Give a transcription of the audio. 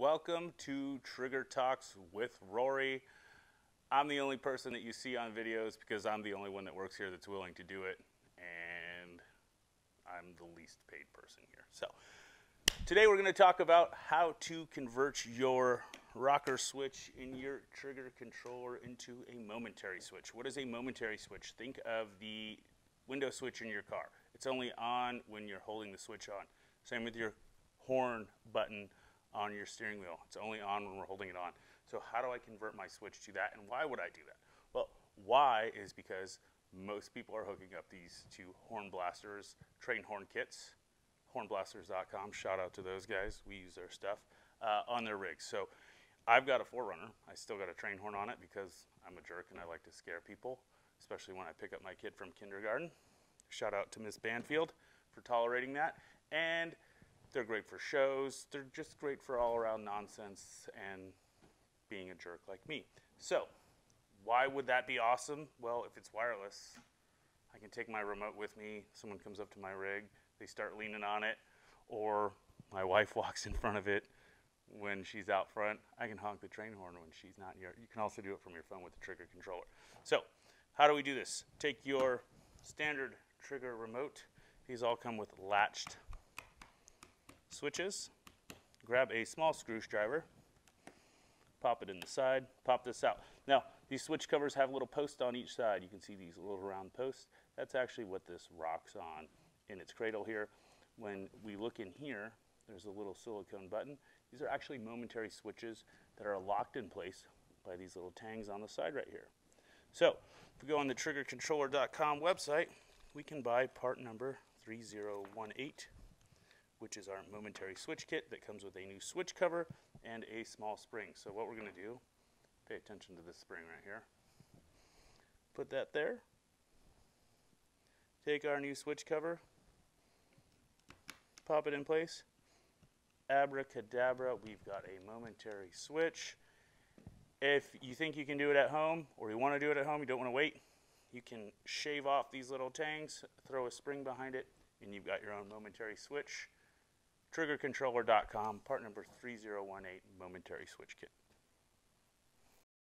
welcome to Trigger Talks with Rory. I'm the only person that you see on videos because I'm the only one that works here that's willing to do it, and I'm the least paid person here. So, today we're going to talk about how to convert your rocker switch in your trigger controller into a momentary switch. What is a momentary switch? Think of the window switch in your car. It's only on when you're holding the switch on. Same with your horn button on your steering wheel. It's only on when we're holding it on. So how do I convert my switch to that and why would I do that? Well, why is because most people are hooking up these two horn blasters, train horn kits, hornblasters.com, shout out to those guys, we use their stuff, uh, on their rigs. So I've got a 4Runner, I still got a train horn on it because I'm a jerk and I like to scare people, especially when I pick up my kid from kindergarten. Shout out to Miss Banfield for tolerating that. And they're great for shows. They're just great for all around nonsense and being a jerk like me. So, why would that be awesome? Well, if it's wireless, I can take my remote with me. Someone comes up to my rig, they start leaning on it, or my wife walks in front of it when she's out front. I can honk the train horn when she's not here. You can also do it from your phone with the trigger controller. So, how do we do this? Take your standard trigger remote. These all come with latched switches, grab a small screwdriver, pop it in the side, pop this out. Now, these switch covers have little post on each side. You can see these little round posts. That's actually what this rocks on in its cradle here. When we look in here, there's a little silicone button. These are actually momentary switches that are locked in place by these little tangs on the side right here. So, if we go on the triggercontroller.com website, we can buy part number 3018 which is our momentary switch kit that comes with a new switch cover and a small spring. So what we're going to do, pay attention to this spring right here. Put that there. Take our new switch cover, pop it in place. Abracadabra, we've got a momentary switch. If you think you can do it at home or you want to do it at home, you don't want to wait, you can shave off these little tangs, throw a spring behind it, and you've got your own momentary switch triggercontroller.com, part number 3018, momentary switch kit.